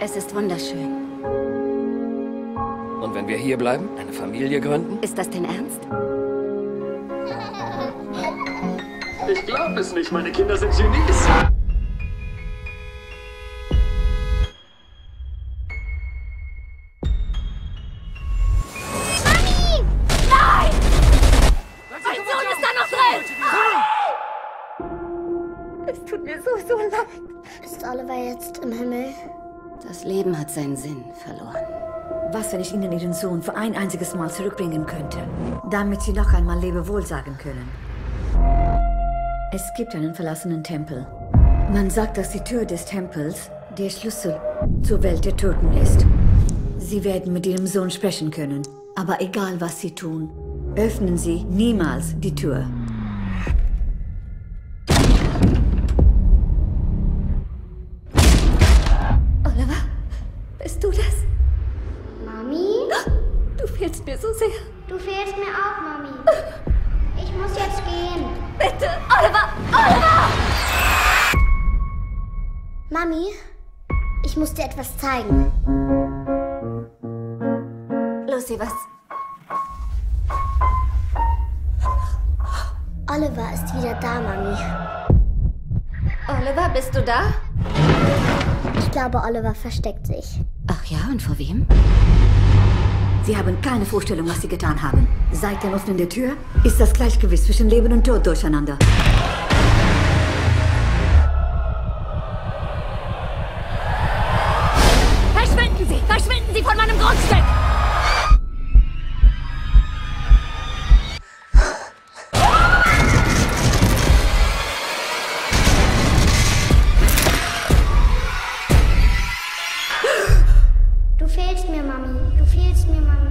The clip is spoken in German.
Es ist wunderschön. Und wenn wir hier bleiben, eine Familie gründen? Ist das denn ernst? Ich glaube es nicht, meine Kinder sind Genies. Mir so, so leid. Ist Oliver jetzt im Himmel? Das Leben hat seinen Sinn verloren. Was, wenn ich Ihnen Ihren Sohn für ein einziges Mal zurückbringen könnte, damit Sie noch einmal Lebewohl sagen können? Es gibt einen verlassenen Tempel. Man sagt, dass die Tür des Tempels der Schlüssel zur Welt der Toten ist. Sie werden mit Ihrem Sohn sprechen können. Aber egal, was Sie tun, öffnen Sie niemals die Tür. Fehlst mir so sehr. Du fehlst mir auch, Mami. Ich muss jetzt gehen. Bitte, Oliver! Oliver! Mami, ich muss dir etwas zeigen. Lucy, was? Oliver ist wieder da, Mami. Oliver, bist du da? Ich glaube, Oliver versteckt sich. Ach ja, und vor wem? Sie haben keine Vorstellung, was Sie getan haben. Seit dem Öffnen der Tür ist das Gleichgewicht zwischen Leben und Tod durcheinander. Verschwinden Sie! Verschwinden Sie von meinem Grundstück! Du fehlst mir, Mami. Du fehlst